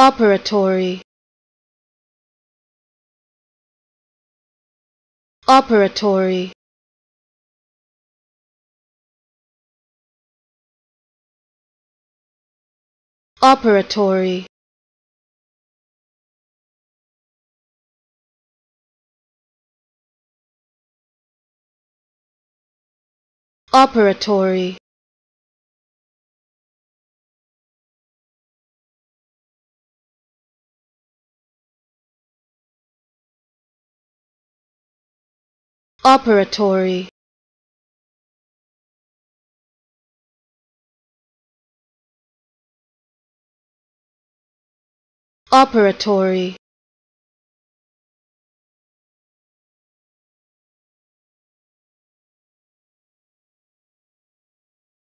operatory. Operatory. Operatory. Operatory operatory. Operatory